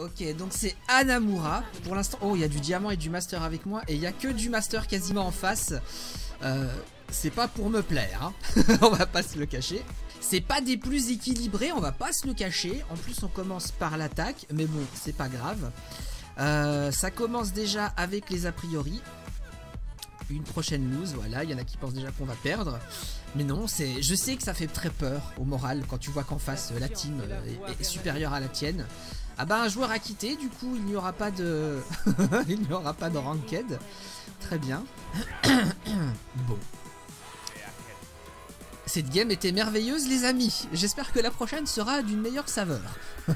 Ok, donc c'est Anamura. Pour l'instant, oh, il y a du diamant et du master avec moi. Et il y a que du master quasiment en face. Euh, c'est pas pour me plaire. Hein. on va pas se le cacher. C'est pas des plus équilibrés, on va pas se le cacher. En plus, on commence par l'attaque. Mais bon, c'est pas grave. Euh, ça commence déjà avec les a priori. Une prochaine lose, voilà. Il y en a qui pensent déjà qu'on va perdre. Mais non, c'est. je sais que ça fait très peur au moral quand tu vois qu'en face, la team est supérieure à la tienne. Ah bah un joueur a quitté, du coup il n'y aura pas de... il n'y aura pas de ranked. Très bien. bon. Cette game était merveilleuse les amis. J'espère que la prochaine sera d'une meilleure saveur.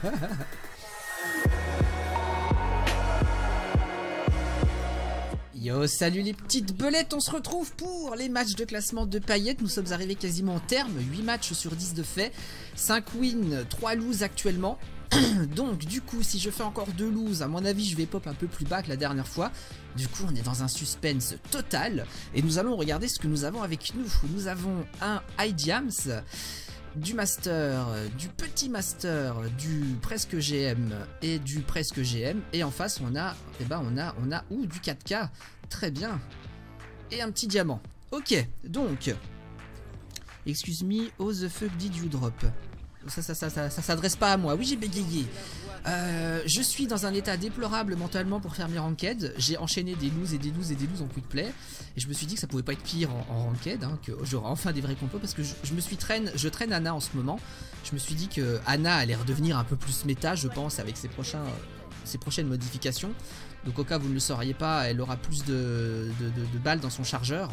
Yo, salut les petites belettes, on se retrouve pour les matchs de classement de paillettes. Nous sommes arrivés quasiment au terme, 8 matchs sur 10 de fait, 5 wins, 3 loses actuellement. Donc du coup si je fais encore deux lose à mon avis je vais pop un peu plus bas que la dernière fois. Du coup on est dans un suspense total. Et nous allons regarder ce que nous avons avec nous. Nous avons un Diams du master, du petit master, du presque GM et du presque GM et en face on a, eh ben on a, on a ou du 4K, très bien, et un petit diamant. Ok, donc, excuse me, how the fuck did you drop? Ça, ça, ça, ça, s'adresse pas à moi. Oui, j'ai bégayé. Euh, je suis dans un état déplorable mentalement pour faire mes ranked. J'ai enchaîné des loses et des loses et des loses en quick play. Et je me suis dit que ça pouvait pas être pire en, ranked, hein, que j'aurai enfin des vrais compos parce que je, me suis traîne, je traîne Anna en ce moment. Je me suis dit que Anna allait redevenir un peu plus méta, je pense, avec ses, prochains, ses prochaines modifications. Donc au cas où vous ne le sauriez pas, elle aura plus de balles dans son chargeur.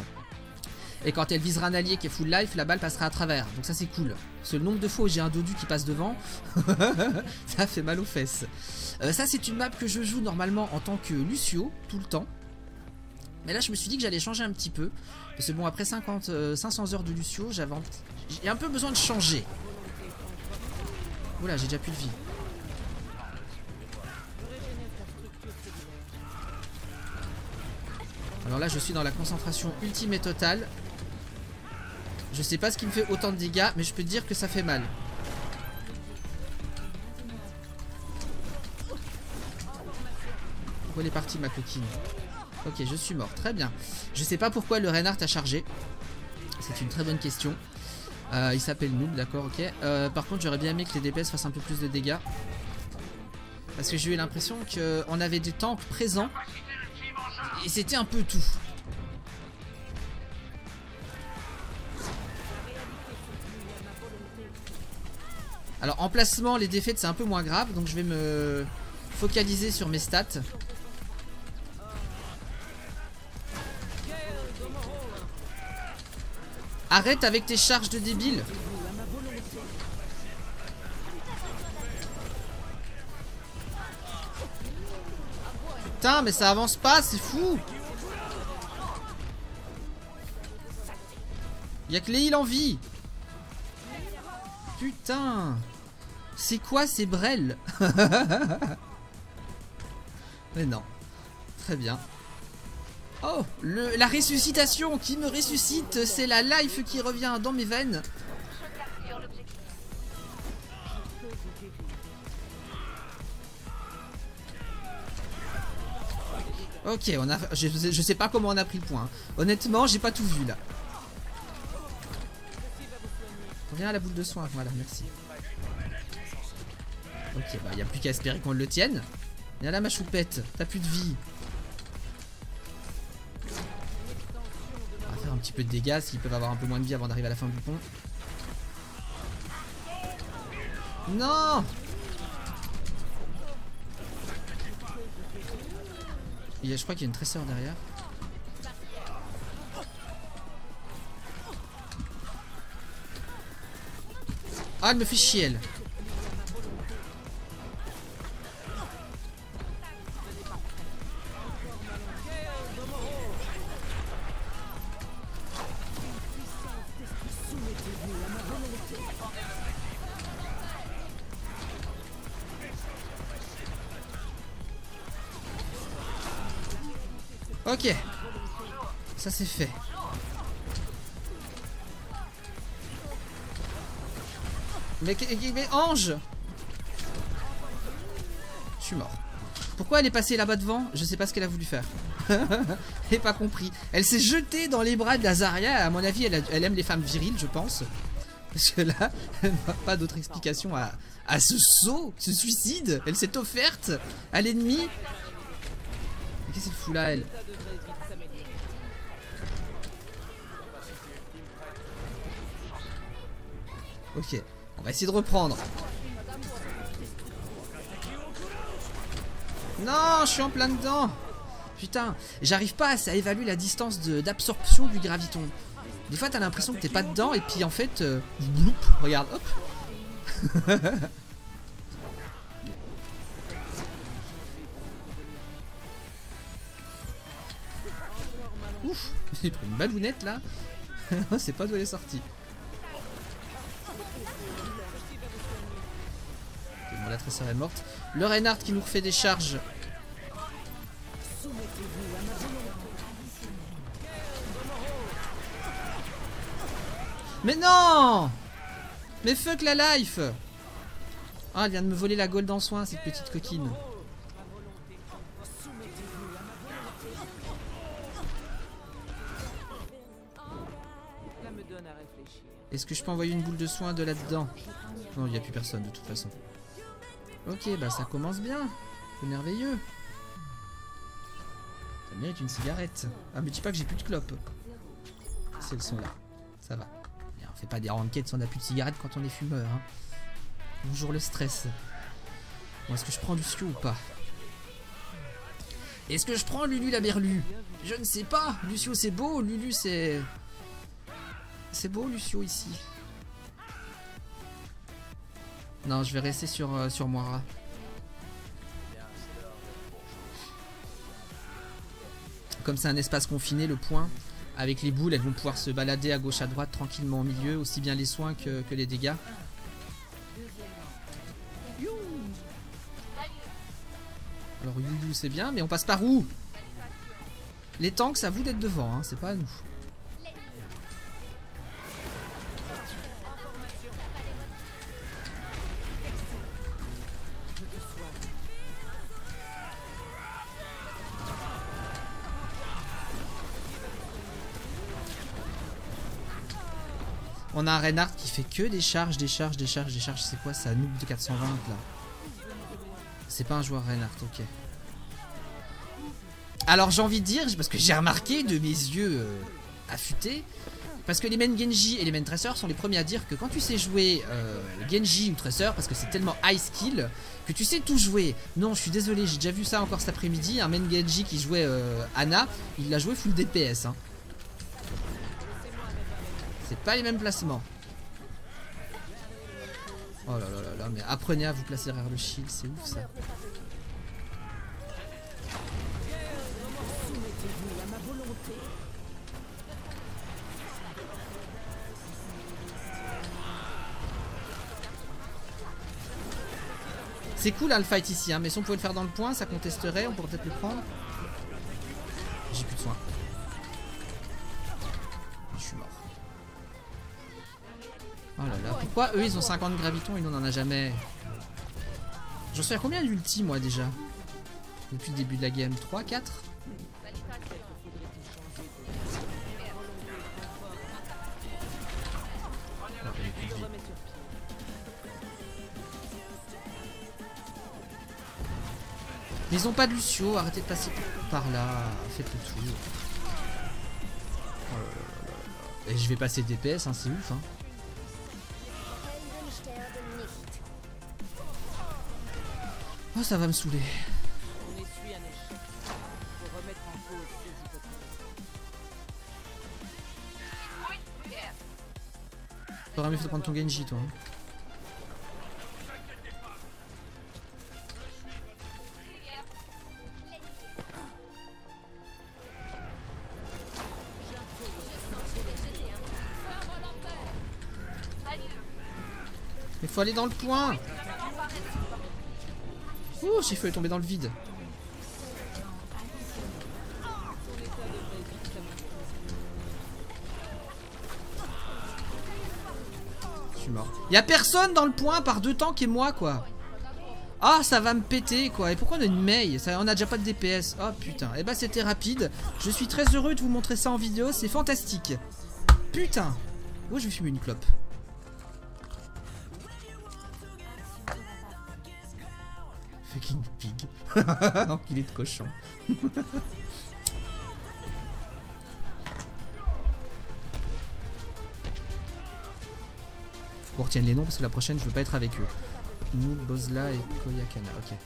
Et quand elle visera un allié qui est full life, la balle passera à travers. Donc ça c'est cool. Parce le nombre de fois où j'ai un dodu qui passe devant, ça fait mal aux fesses. Euh, ça c'est une map que je joue normalement en tant que Lucio, tout le temps. Mais là je me suis dit que j'allais changer un petit peu. Parce que bon après 50, 500 euh, heures de Lucio, j'avais j'ai un peu besoin de changer. Oula j'ai déjà plus de vie. Alors là je suis dans la concentration ultime et totale. Je sais pas ce qui me fait autant de dégâts, mais je peux te dire que ça fait mal. Où elle est partie ma coquine? Ok, je suis mort. Très bien. Je sais pas pourquoi le Reinhardt a chargé. C'est une très bonne question. Euh, il s'appelle Noob, d'accord, ok. Euh, par contre, j'aurais bien aimé que les DPS fassent un peu plus de dégâts. Parce que j'ai eu l'impression qu'on avait des tanks présents. Et c'était un peu tout. Alors en placement les défaites c'est un peu moins grave donc je vais me focaliser sur mes stats. Arrête avec tes charges de débile. Putain mais ça avance pas c'est fou. Y'a que les heals en vie. Putain c'est quoi ces brels Mais non. Très bien. Oh, la ressuscitation qui me ressuscite, c'est la life qui revient dans mes veines. Ok, on a, je, je, sais pas comment on a pris le point. Honnêtement, j'ai pas tout vu là. Viens à la boule de soin, voilà, merci. Ok, bah y a plus qu'à espérer qu'on le tienne. Viens là ma choupette, t'as plus de vie. On va faire un petit peu de dégâts s'ils peuvent avoir un peu moins de vie avant d'arriver à la fin du pont. Non Je crois qu'il y a une tresseur derrière. Ah, elle me fait chier, elle. Fait. Mais, Ange suis mort. Pourquoi elle est passée là-bas devant? Je sais pas ce qu'elle a voulu faire. J'ai pas compris. Elle s'est jetée dans les bras de Lazaria. À mon avis, elle, elle, aime les femmes viriles, je pense. Parce que là, elle n'a pas d'autre explication à, à ce saut, ce suicide. Elle s'est offerte à l'ennemi. Qu'est-ce qu'elle fout là, elle? Ok, on va essayer de reprendre. Non, je suis en plein dedans. Putain, j'arrive pas à, évaluer la distance d'absorption du graviton. Des fois, t'as l'impression que t'es pas dedans, et puis en fait, euh, regarde, hop. Ouf, j'ai pris une balounette là. C'est pas d'où elle est sortie. La tresseur est morte. Le Reinhardt qui nous refait des charges. Mais non Mais fuck la life Ah, elle vient de me voler la gold en soin, cette petite coquine. Est-ce que je peux envoyer une boule de soin de là-dedans? Non, il n'y a plus personne de toute façon. Ok, bah ça commence bien. C'est merveilleux. Ça mérite une cigarette. Ah, mais dis pas que j'ai plus de clopes. C'est le son là. Ça va. on fait pas des ranked si on a plus de cigarettes quand on est fumeur. Hein. Bonjour le stress. Bon, est-ce que je prends Lucio ou pas? Est-ce que je prends Lulu la berlue Je ne sais pas. Lucio c'est beau, Lulu c'est... C'est beau Lucio ici. Non, je vais rester sur, euh, sur Moira. Comme c'est un espace confiné, le point, avec les boules, elles vont pouvoir se balader à gauche à droite tranquillement au milieu, aussi bien les soins que, que les dégâts. Alors Yuyu c'est bien, mais on passe par où? Les tanks, ça vous d'être devant, hein, c'est pas à nous. On a un Reinhardt qui fait que des charges, des charges, des charges, des charges. C'est quoi ça Noob de 420 là? C'est pas un joueur Reinhardt, ok. Alors j'ai envie de dire, parce que j'ai remarqué de mes yeux euh, affûtés, parce que les main Genji et les main Tracer sont les premiers à dire que quand tu sais jouer euh, Genji ou Tracer, parce que c'est tellement high skill, que tu sais tout jouer. Non, je suis désolé, j'ai déjà vu ça encore cet après-midi, un main Genji qui jouait euh, Anna, il l'a joué full DPS. Hein. Pas les mêmes placements. Oh là là là là, mais apprenez à vous placer derrière le shield, c'est ouf ça. C'est cool hein, le fight ici, hein, mais si on pouvait le faire dans le point, ça contesterait, on pourrait peut-être le prendre. Pourquoi eux ils ont 50 gravitons et nous on en a jamais? J'en suis à combien d'ulti moi déjà? Depuis le début de la game 3, 4 Mais ils ont pas de Lucio, arrêtez de passer par là, faites le tour. Oh et je vais passer DPS, hein, c'est ouf. Hein. Oh, ça va me saouler. T'aurais mieux fait de prendre ton Genji, toi. Hein. Il faut aller dans le point Oh, Shifu est tombé dans le vide. Je suis mort. Y'a personne dans le point par deux tanks et moi quoi. Ah, ça va me péter quoi. Et pourquoi on a une Mei ça, On a déjà pas de DPS. Oh putain. Et eh bah, c'était rapide. Je suis très heureux de vous montrer ça en vidéo. C'est fantastique. Putain. Oh, je vais fumer une clope? est de cochon. Faut qu'on retienne les noms parce que la prochaine je veux pas être avec eux. Nous, Bozla et Koyakana, ok.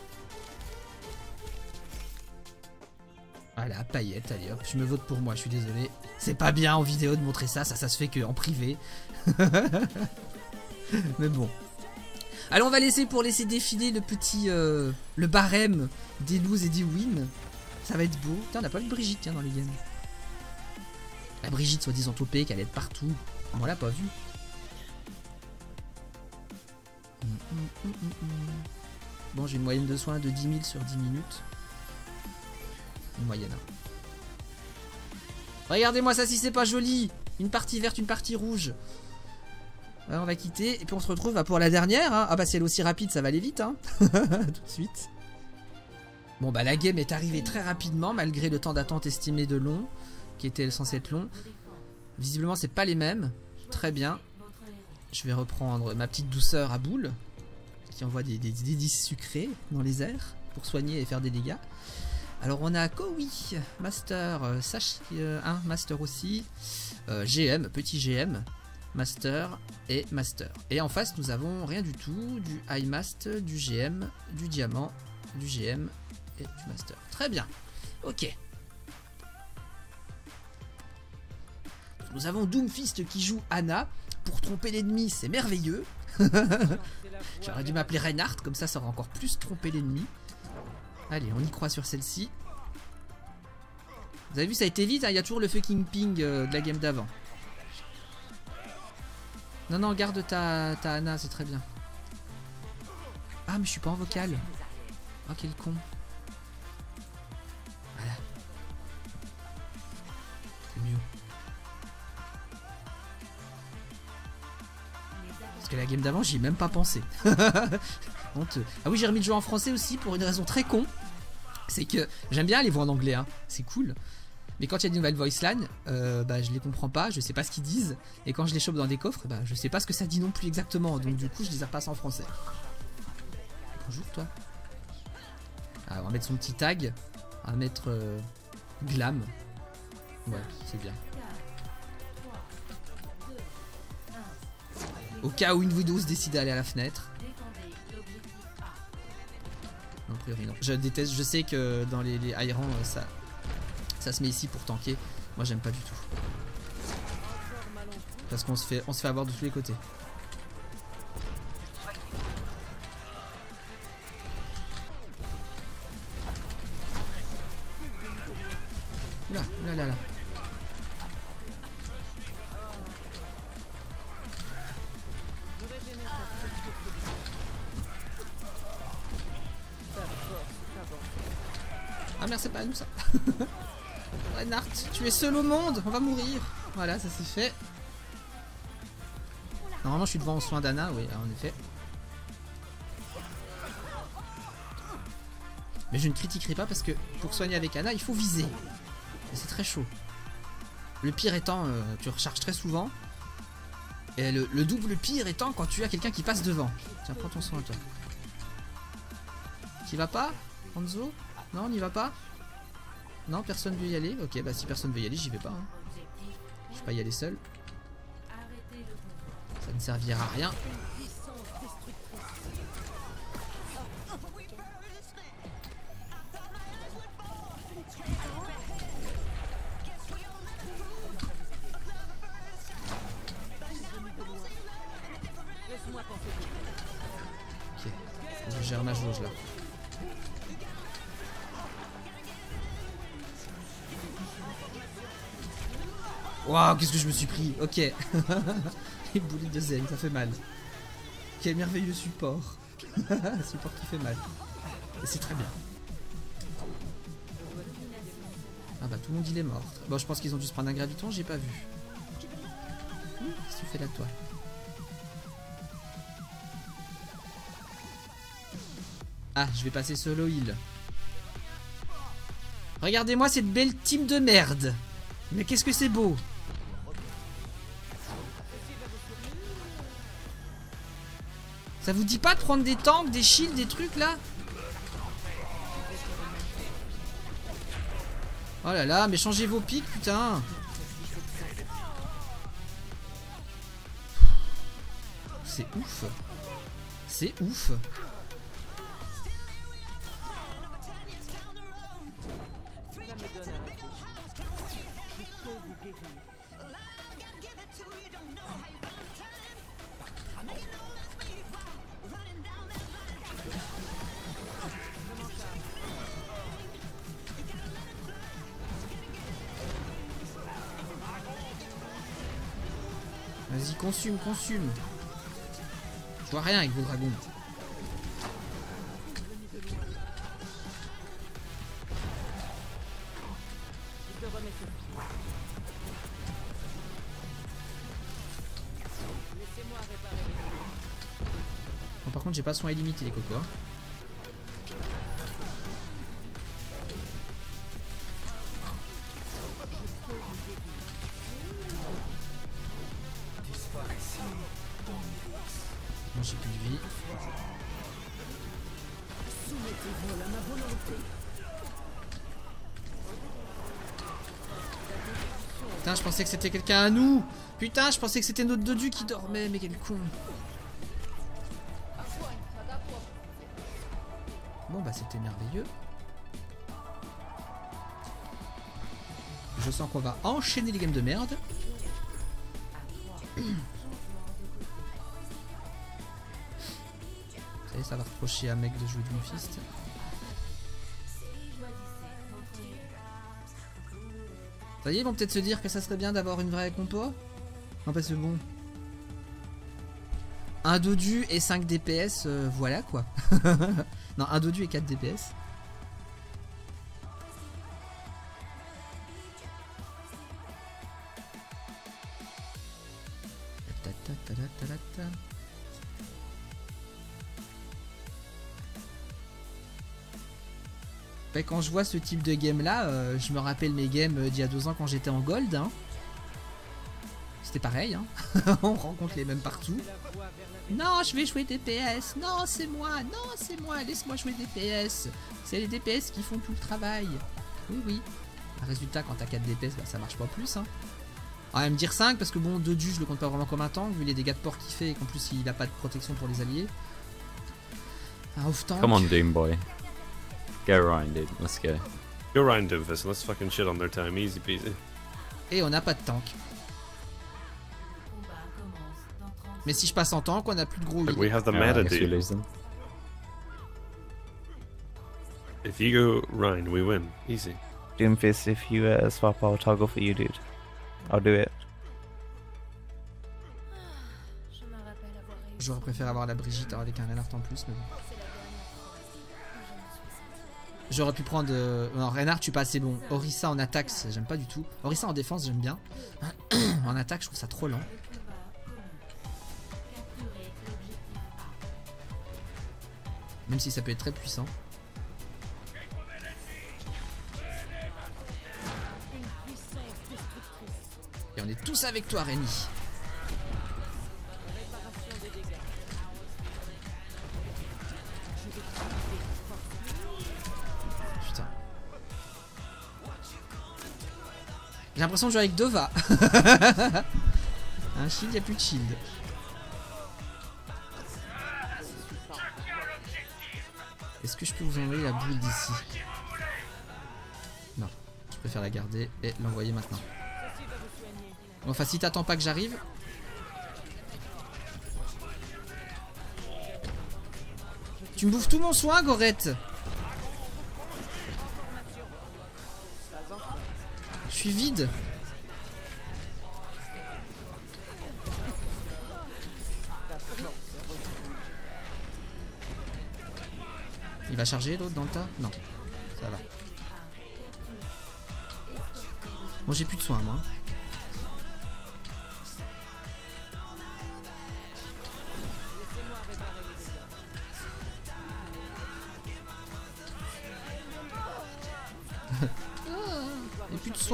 Voilà, paillette, allez hop, je me vote pour moi, je suis désolé. C'est pas bien en vidéo de montrer ça, ça, ça se fait que en privé. Mais bon. Alors on va laisser pour laisser défiler le petit... Euh, le barème des lose et des wins. Ça va être beau. Tiens, on n'a pas vu Brigitte tiens, dans les games. La Brigitte soi-disant topée, qu'elle est partout. On l'a pas vu. Bon, j'ai une moyenne de soins de 10 000 sur 10 minutes. Une moyenne. Hein. Regardez-moi ça si c'est pas joli Une partie verte, une partie rouge. On va quitter. Et puis on se retrouve bah, pour la dernière. Hein. Ah bah si elle aussi rapide, ça va aller vite. Hein. Tout de suite. Bon bah la game est arrivée très rapidement malgré le temps d'attente estimé de long. Qui était censé être long. Visiblement c'est pas les mêmes. Très bien. Je vais reprendre ma petite douceur à boule qui envoie des, sucrés dans les airs pour soigner et faire des dégâts. Alors on a Kowi, Master, euh, 1, euh, Master aussi, euh, GM, petit GM, Master et Master. Et en face nous avons rien du tout, du High Master, du GM, du Diamant, du GM et du Master. Très bien, ok. Nous avons Doomfist qui joue Anna. Pour tromper l'ennemi, c'est merveilleux. J'aurais dû m'appeler Reinhardt, comme ça ça aurait encore plus trompé l'ennemi. Allez, on y croit sur celle-ci. Vous avez vu, ça a été vite, hein, il y a toujours le fucking ping euh, de la game d'avant. Non, non, garde ta, ta Anna, c'est très bien. Ah, mais je suis pas en vocal. Oh, quel con. Voilà. C'est mieux. Parce que la game d'avant, j'y ai même pas pensé. Ah oui, j'ai remis le jeu en français aussi pour une raison très con. C'est que j'aime bien les voix en anglais, hein. c'est cool. Mais quand il y a des nouvelles voice lines, euh, bah, je les comprends pas, je sais pas ce qu'ils disent. Et quand je les chope dans des coffres, bah, je sais pas ce que ça dit non plus exactement. Donc du coup, je les repasse en français. Bonjour toi. Ah, on va mettre son petit tag. On va mettre euh, glam. Ouais, c'est bien. Au cas où une Widow se décide d'aller à la fenêtre. Non, a priori non. Je déteste, je sais que dans les, les rangs, ça, ça se met ici pour tanker. Moi j'aime pas du tout. Parce qu'on se fait on se fait avoir de tous les côtés. Là, là, là, là. Ah merde, c'est pas à nous ça. Tu es seul au monde, on va mourir. Voilà, ça c'est fait. Normalement, je suis devant en soin d'Anna, oui, en effet. Mais je ne critiquerai pas parce que pour soigner avec Anna, il faut viser. C'est très chaud. Le pire étant, euh, tu recharges très souvent. Et le, le, double pire étant quand tu as quelqu'un qui passe devant. Tiens, prends ton soin, toi. Qui va pas Anzo non, on n'y va pas Non, personne veut y aller Ok, bah si personne veut y aller, j'y vais pas. Hein. Je vais pas y aller seul. Ça ne servira à rien. Waouh, qu'est-ce que je me suis pris Ok. Les boulettes de zen, ça fait mal. Quel merveilleux support. support qui fait mal. Et c'est très bien. Ah bah tout le monde il est mort. Bon je pense qu'ils ont dû se prendre un graviton, j'ai pas vu. Qu'est-ce que tu fais là toi? Ah, je vais passer solo heal. Regardez-moi cette belle team de merde. Mais qu'est-ce que c'est beau. Ça vous dit pas de prendre des tanks, des shields, des trucs là Oh là là, mais changez vos pics, putain. C'est ouf. C'est ouf consume, consume. Je vois rien avec vos dragons. Bon, par contre, j'ai pas soin illimité, les cocos. Pensais que c'était quelqu'un à nous. Putain, je pensais que c'était notre dodu qui dormait, mais quel con. Bon, bah, c'était merveilleux. Je sens qu'on va enchaîner les games de merde. Ça va reprocher à un mec de jouer du fist. Ça y est, ils vont peut-être se dire que ça serait bien d'avoir une vraie compo Non, pas c'est bon. Un dodu et 5 DPS, euh, voilà quoi. non, un dodu et 4 DPS. Ta ta ta Bah, quand je vois ce type de game là, euh, je me rappelle mes games d'il y a deux ans quand j'étais en gold. hein. C'était pareil, hein. on rencontre les mêmes partout. Non, je vais jouer DPS. Non, c'est moi. Non, c'est moi. Laisse-moi jouer DPS. C'est les DPS qui font tout le travail. Oui, oui. Résultat, quand t'as 4 DPS, bah, ça marche pas plus. Hein. On va me dire 5 parce que bon, 2 du, je le compte pas vraiment comme un tank vu les dégâts de port qu'il fait et qu'en plus il a pas de protection pour les alliés. Un off tank. Come on, Doom Boy. Go Ryan, dude. Let's go. Go Ryan Doomfist, let's fucking shit on their time, easy peasy. Et on n'a pas de tank. Mais si je passe en tank, on a plus de gros we have the I meta, dude. If you go Ryan, we win. Easy. Doomfist, if you uh, swap, I'll toggle for you, dude. I'll do it. J'aurais préféré avoir la Brigitte avec un Reinhardt en plus, mais bon. J'aurais pu prendre. Euh... Non, Reinhardt, je suis pas assez bon. Orissa en attaque, j'aime pas du tout. Orissa en défense, j'aime bien. en attaque, je trouve ça trop lent. Même si ça peut être très puissant. Et on est tous avec toi, Rémi. L'impression de jouer avec Dova. Un shield, y a plus de shield. Est-ce que je peux vous envoyer la boule d'ici? Non. Je préfère la garder et l'envoyer maintenant. Enfin, si t'attends pas que j'arrive. Tu me bouffes tout mon soin, Gorette suis vide Il va charger l'autre dans le tas? Non. Ça va. Bon, j'ai plus de soins, moi.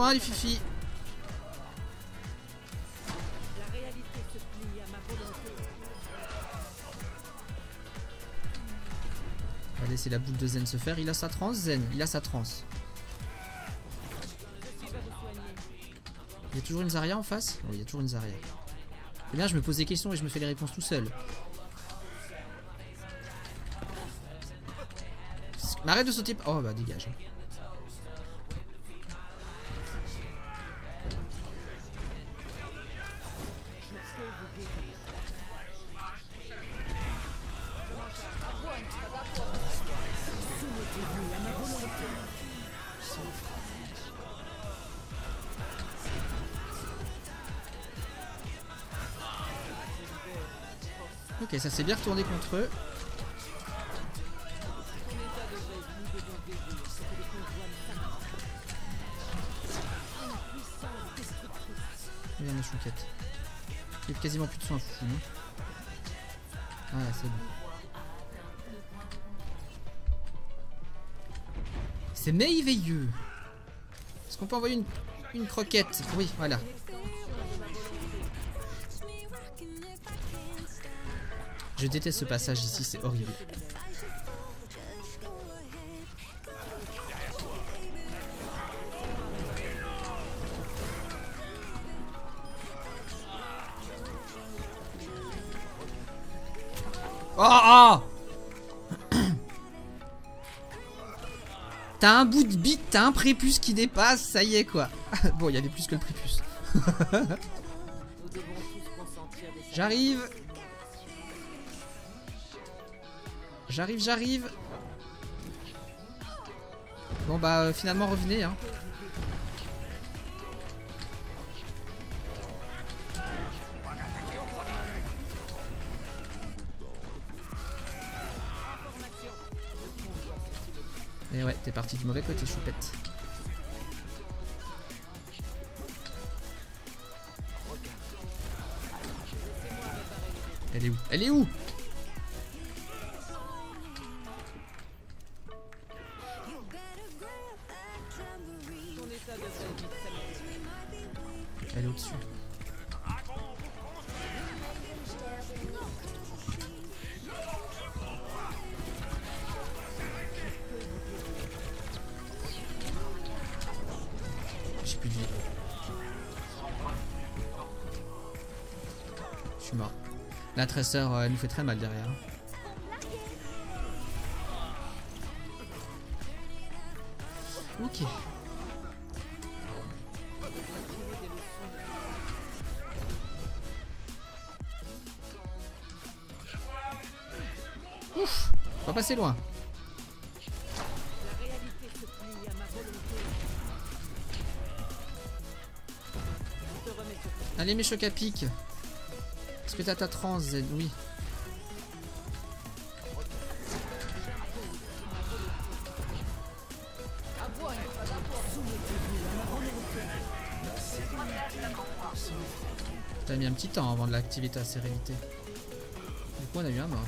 Et soins les fifi. On va laisser la boule de Zen se faire. Il a sa trance, Zen. Il a sa trance. Il y a toujours une Zarya en face? Oui, il y a toujours une Zarya. C'est bien, je me pose des questions et je me fais les réponses tout seul. Arrête de sauter. Oh bah dégage. Ça s'est bien retourné contre eux. Regarde la chouquette. Il y a quasiment plus de soins fou. Hein. Voilà, c'est bon. C'est merveilleux. Est-ce qu'on peut envoyer une croquette? Oui, voilà. Je déteste ce passage ici, c'est horrible. Oh, oh T'as un bout de bite, t'as un prépuce qui dépasse, ça y est quoi. bon, il y avait plus que le prépuce. J'arrive. J'arrive, j'arrive. Bon bah euh, finalement revenez hein. Et ouais, t'es parti du mauvais côté, choupette. Elle est où? Elle est où? Tresseur, euh, elle nous fait très mal derrière. Ok. Ouf, pas passer loin. Allez mes chocs à pic. Est-ce que t'as ta trans Z Oui. T'as mis un petit temps avant de l'activer ta sérénité. Du coup on a eu un mort.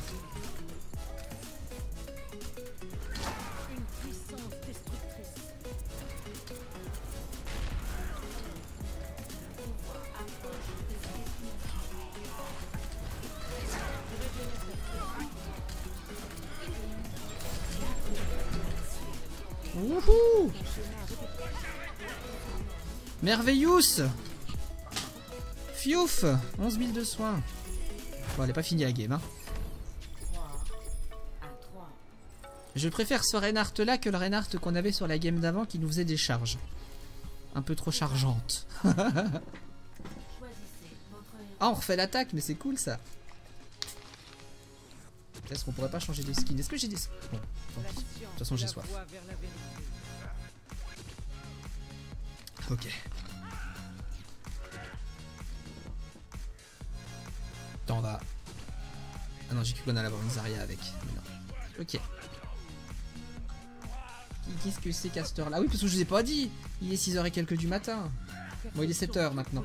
Merveillous Fiouf 11 000 de soins. Bon, elle est pas finie la game, hein. Je préfère ce Reinhardt là que le Reinhardt qu'on avait sur la game d'avant qui nous faisait des charges. Un peu trop chargeantes. ah, on refait l'attaque, mais c'est cool ça. Est-ce qu'on pourrait pas changer de skin? Est-ce que j'ai des... Bon, tant pis. De toute façon, j'ai soif. Ok. Attends, on va... Ah non, j'ai cru qu'on allait avoir une Zarya avec. Ok. Qu'est-ce que c'est Caster là Oui, parce que je vous ai pas dit Il est 6h et quelques du matin. Bon, il est 7h maintenant.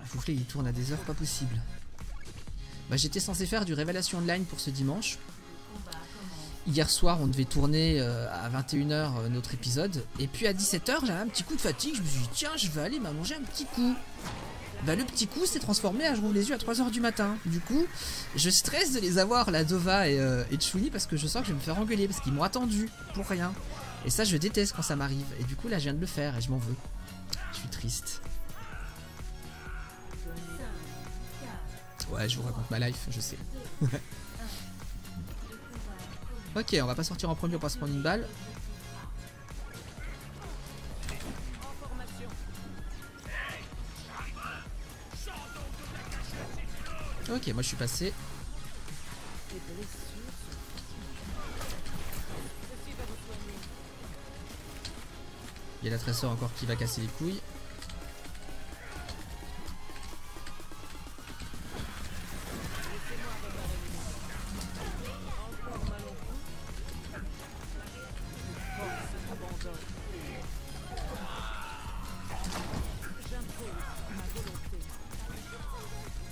Ah, Foufflé, il tourne à des heures pas possibles. Bah, j'étais censé faire du révélation online pour ce dimanche. Hier soir, on devait tourner euh, à 21h euh, notre épisode. Et puis à 17h, j'avais un petit coup de fatigue. Je me suis dit, tiens, je vais aller m'allonger un petit coup. Bah, le petit coup s'est transformé à je rouvre les yeux à 3h du matin. Du coup, je stresse de les avoir, la Dova et, euh, parce que je sens que je vais me faire engueuler, parce qu'ils m'ont attendu pour rien. Et ça, je déteste quand ça m'arrive. Et du coup, là, je viens de le faire et je m'en veux. Je suis triste. Ouais, je vous raconte ma life, je sais. ok, on va pas sortir en premier, on va se prendre une balle. Ok, moi je suis passé. Il y a la trésor encore qui va casser les couilles.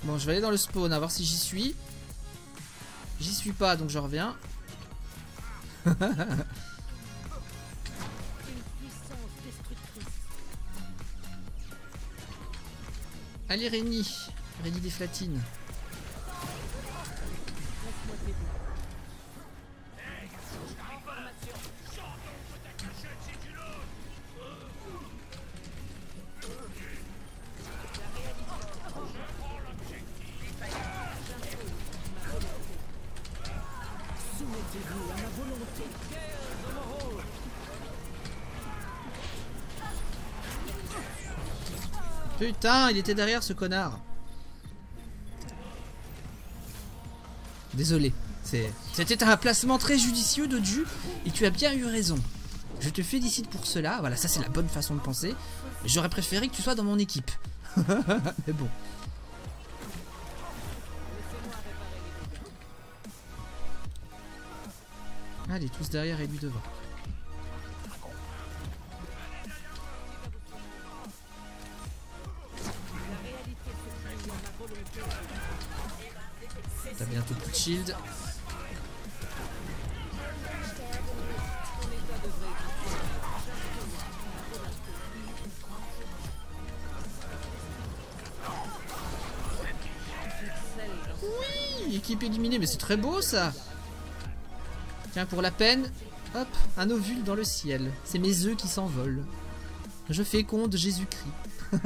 Bon, je vais aller dans le spawn, à voir si j'y suis. J'y suis pas, donc je reviens. Allez, Rémi. Rémi des flatines. Putain, il était derrière ce connard. Désolé. C'était un placement très judicieux de Dieu et tu as bien eu raison. Je te félicite pour cela. Voilà, ça c'est la bonne façon de penser. J'aurais préféré que tu sois dans mon équipe. Mais bon. Allez, tous derrière et lui devant. T'as bientôt plus de shield. Oui, équipe éliminée, mais c'est très beau ça. Tiens, pour la peine, hop, un ovule dans le ciel. C'est mes œufs qui s'envolent. Je féconde Jésus-Christ.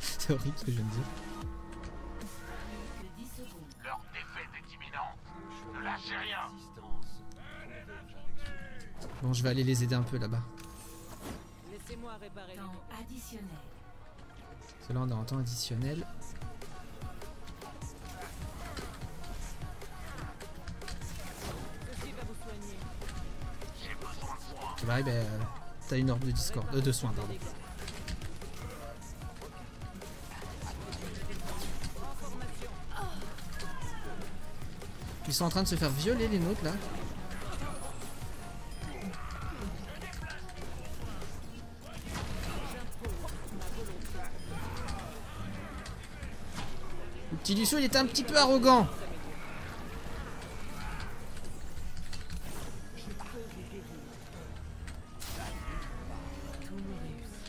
c'est horrible ce que je viens de dire. Bon, je vais aller les aider un peu là-bas. Laissez-moi réparer les Temps additionnel. Parce que là, on est en temps additionnel. Ben, euh, t'as une orbe de discord, euh, de soins, pardon. Ils sont en train de se faire violer les nôtres là. Petit il était un petit peu arrogant.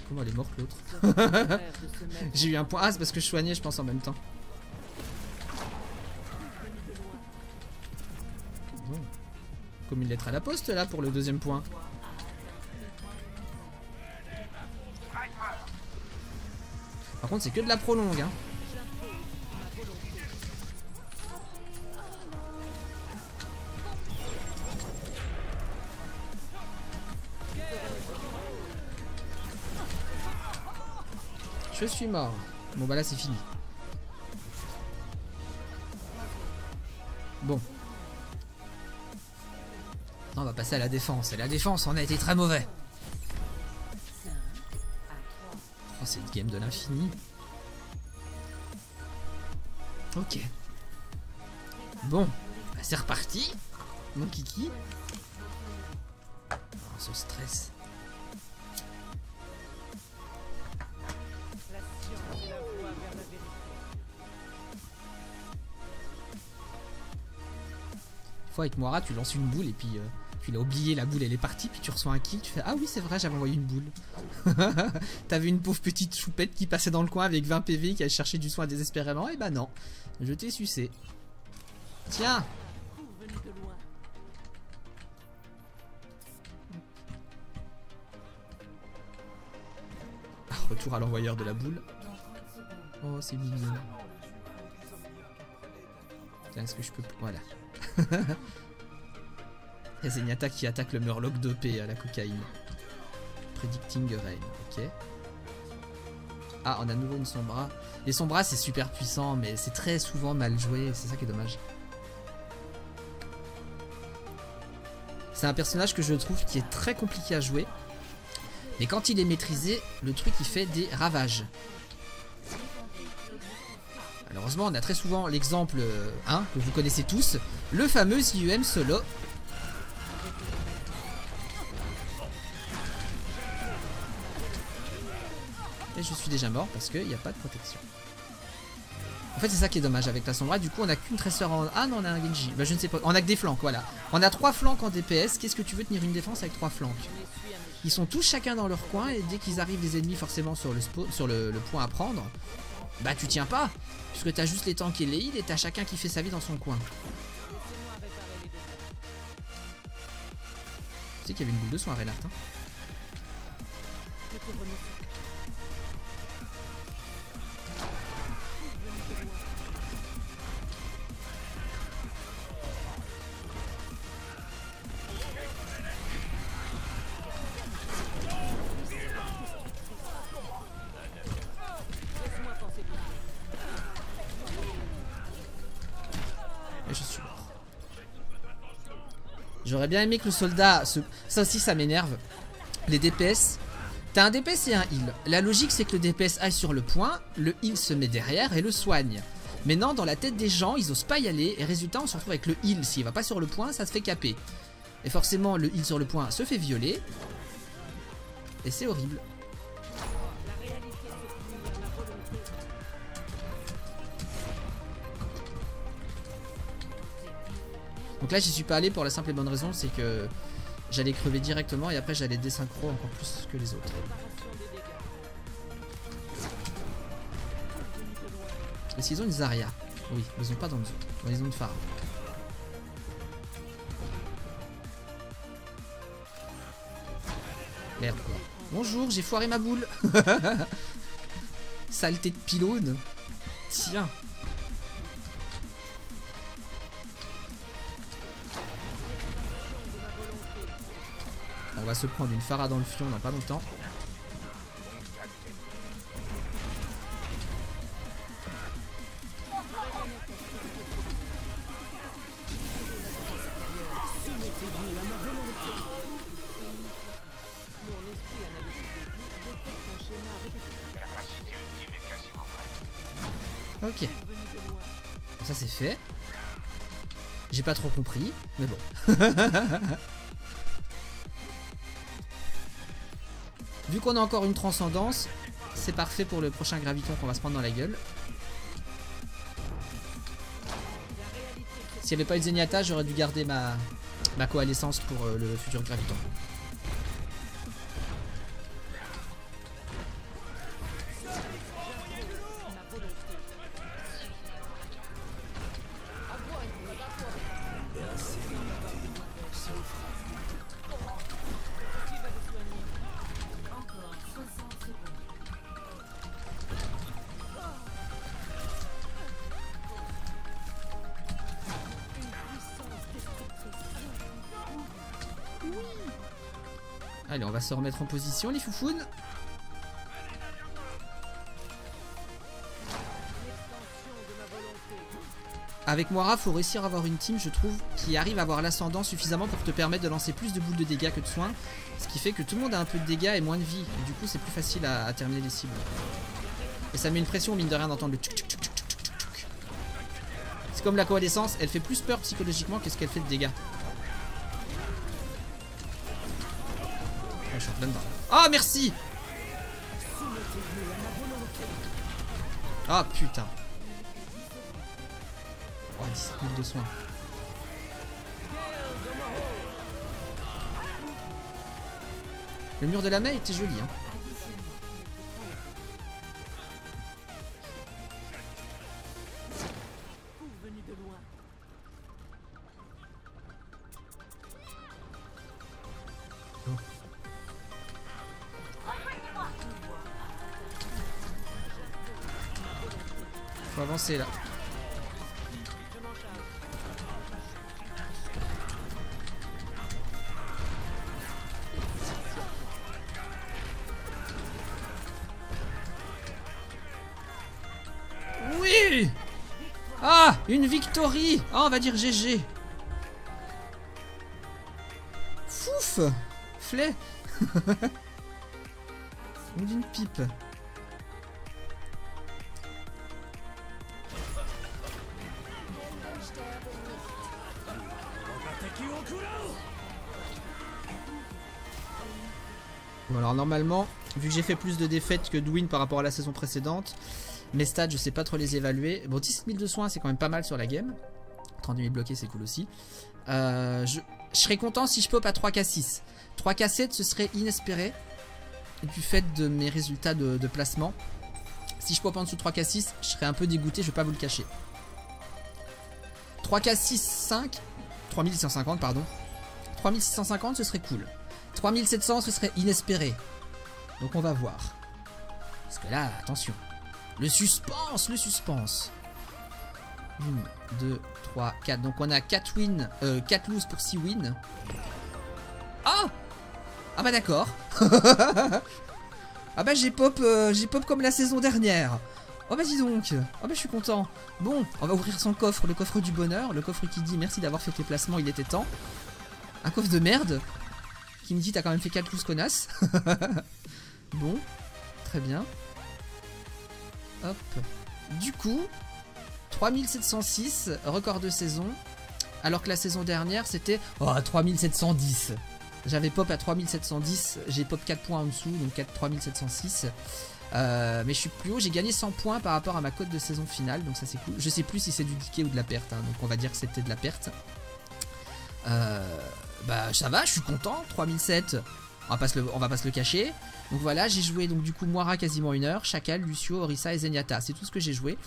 Comment elle est morte l'autre J'ai eu un point. Ah, c'est parce que je soignais, je pense, en même temps. Comme une lettre à la poste là pour le deuxième point. Par contre, c'est que de la prolongue. Hein. Je suis mort. Bon bah là c'est fini. Bon. On va passer à la défense. Et la défense, on a été très mauvais. Oh, c'est le game de l'infini. Ok. Bon, bah, c'est reparti. Mon kiki. Oh, ce stress. Avec Moira, tu lances une boule et puis euh, qu'il a oublié la boule, elle est partie, puis tu reçois un kill, tu fais Ah oui, c'est vrai, j'avais envoyé une boule. T'avais une pauvre petite choupette qui passait dans le coin avec 20 PV qui allait chercher du soin désespérément, et bah non, je t'ai sucé. Tiens Ah, Retour à l'envoyeur de la boule. Oh, c'est mignon. Tiens, est-ce que je peux... Voilà. A Zenyatta qui attaque le Murloc dopé à la cocaïne. Predicting Rain, ok. Ah, on a de nouveau une Sombra. Les Sombras, c'est super puissant, mais c'est très souvent mal joué, c'est ça qui est dommage. C'est un personnage que je trouve qui est très compliqué à jouer. Mais quand il est maîtrisé, le truc il fait des ravages. Malheureusement, on a très souvent l'exemple euh, hein, que vous connaissez tous, le fameux IUM solo. Et je suis déjà mort parce qu'il n'y a pas de protection. En fait, c'est ça qui est dommage avec la Sombra. Du coup, on n'a qu'une tresseur en. Ah non, on a un Genji. Bah, je ne sais pas. On a que des flancs, voilà. On a trois flancs en DPS. Qu'est-ce que tu veux tenir une défense avec trois flancs Ils sont tous chacun dans leur coin et dès qu'ils arrivent des ennemis forcément sur le, sur le point à prendre, bah tu tiens pas. Puisque t'as juste les tanks et les heals et t'as chacun qui fait sa vie dans son coin. Tu sais qu'il y avait une boule de soin, Reinhardt. Hein J'aurais bien aimé que le soldat. Se... Ça aussi, ça m'énerve. Les DPS. T'as un DPS et un heal. La logique, c'est que le DPS aille sur le point, le heal se met derrière et le soigne. Mais non, dans la tête des gens, ils osent pas y aller. Et résultat, on se retrouve avec le heal. S'il va pas sur le point, ça se fait caper. Et forcément, le heal sur le point se fait violer. Et c'est horrible. Donc là j'y suis pas allé pour la simple et bonne raison c'est que j'allais crever directement et après j'allais désynchro encore plus que les autres. Est-ce qu'ils ont une Zarya Oui, ils ont pas dans le zoo. Ils ont une phare. Merde quoi. Bonjour, j'ai foiré ma boule. Saleté de pylône. Tiens. Va se prendre une Phara dans le fion dans pas longtemps. Ok. Ça c'est fait. J'ai pas trop compris, mais bon. Vu qu'on a encore une transcendance, c'est parfait pour le prochain graviton qu'on va se prendre dans la gueule. S'il n'y avait pas eu Zenyatta, j'aurais dû garder ma, ma coalescence pour euh, le futur graviton. Va se remettre en position, les foufounes. Avec Moira, faut réussir à avoir une team, je trouve, qui arrive à avoir l'ascendant suffisamment pour te permettre de lancer plus de boules de dégâts que de soins. Ce qui fait que tout le monde a un peu de dégâts et moins de vie. Et du coup, c'est plus facile à, terminer les cibles. Et ça met une pression, mine de rien, d'entendre le. C'est comme la coalescence, elle fait plus peur psychologiquement que ce qu'elle fait de dégâts. je suis en plein dedans. Ah, merci Ah, putain. Oh, 17 000 de soins. Le mur de la main était joli, hein. Avancer là. Oui Ah Une victory Ah, on va dire GG. Fouf Flé Ou d'une pipe. Bon alors normalement, vu que j'ai fait plus de défaites que de par rapport à la saison précédente, mes stats je sais pas trop les évaluer. Bon 17 000 de soins c'est quand même pas mal sur la game. 32 000 bloqués c'est cool aussi. Euh, je, serais content si je pop à 3k6. 3k7 ce serait inespéré du fait de mes résultats de, de placement. Si je pop en dessous de 3k6 je serais un peu dégoûté je vais pas vous le cacher. 3k6 5 3150 pardon. 3650 ce serait cool. 3700 ce serait inespéré. Donc on va voir. Parce que là, attention. Le suspense, le suspense. 1, 2, 3, 4. Donc on a 4 wins, euh, 4 loses pour 6 wins. Ah Ah bah d'accord. ah bah j'ai pop, euh, j'ai pop comme la saison dernière. Oh bah dis donc. Oh bah je suis content. Bon, on va ouvrir son coffre, le coffre du bonheur. Le coffre qui dit merci d'avoir fait tes placements, il était temps. Un coffre de merde. Qui me dit t'as quand même fait 4 looses connasses. bon, très bien. Hop. Du coup, 3706, record de saison. Alors que la saison dernière, c'était oh, 3710. J'avais pop à 3710, j'ai pop 4 points en dessous, donc 4, 3706. Euh, mais je suis plus haut, j'ai gagné 100 points par rapport à ma cote de saison finale, donc ça c'est cool. Je sais plus si c'est du ticket ou de la perte, hein, donc on va dire que c'était de la perte. Euh, bah ça va, je suis content, 3007, on va pas se le, on va le cacher. Donc voilà, j'ai joué donc du coup Moira quasiment une heure, Chacal, Lucio, Orisa et Zenyatta, c'est tout ce que j'ai joué.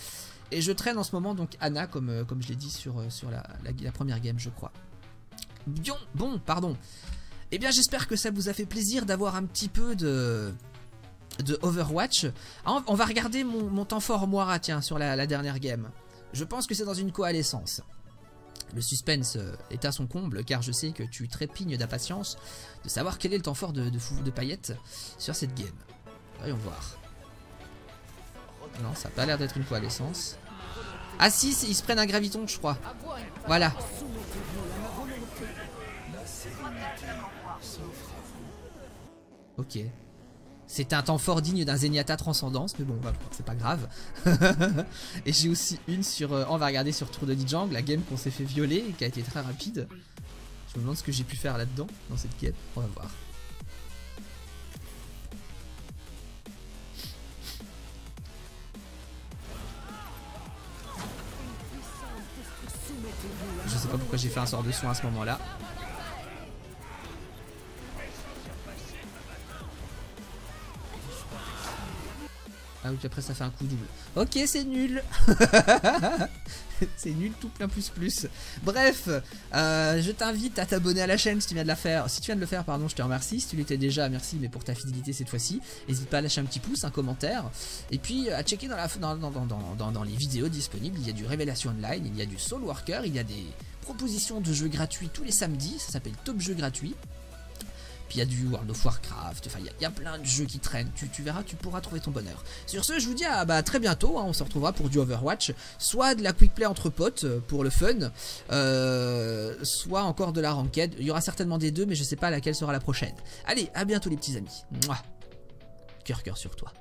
Et je traîne en ce moment donc Anna comme, euh, je l'ai dit sur, la première game je crois. Bien, bon, pardon. Eh bien j'espère que ça vous a fait plaisir d'avoir un petit peu de de Overwatch. Ah, on- va regarder mon, mon temps fort Moira tiens sur la, la dernière game. Je pense que c'est dans une coalescence. Le suspense euh, est à son comble car je sais que tu trépignes d'impatience de savoir quel est le temps fort de, de, de sur cette game. Voyons voir. Non, ça a pas l'air d'être une coalescence. Ah si, ils se prennent un graviton, je crois. Voilà. Ok. C'est un temps fort digne d'un Zenyatta Transcendance, mais bon, c'est pas grave. et j'ai aussi une sur. euh, on va regarder sur Tour de Dijang, la game qu'on s'est fait violer et qui a été très rapide. Je me demande ce que j'ai pu faire là-dedans, dans cette game. On va voir. Je sais pas pourquoi j'ai fait un sort de soin à ce moment-là. Ah oui, après ça fait un coup double. Ok, c'est nul. c'est nul tout plein plus plus. Bref, euh, je t'invite à t'abonner à la chaîne si tu viens de la faire. Si tu viens de le faire, pardon, je te remercie. Si tu l'étais déjà, merci, mais pour ta fidélité cette fois-ci, n'hésite pas à lâcher un petit pouce, un commentaire, et puis euh, à checker dans- dans les vidéos disponibles. Il y a du Révélation Online, il y a du Soul Worker, il y a des propositions de jeux gratuits tous les samedis. Ça s'appelle Top Jeux gratuits. Il y a du World of Warcraft, enfin il y a- plein de jeux qui traînent, tu, verras, tu pourras trouver ton bonheur. Sur ce, je vous dis à bah, très bientôt, hein, on se retrouvera pour du Overwatch, soit de la quick play entre potes euh, pour le fun, euh, soit encore de la ranked. Il y aura certainement des deux, mais je sais pas laquelle sera la prochaine. Allez, à bientôt les petits amis. Cœur cœur sur toi.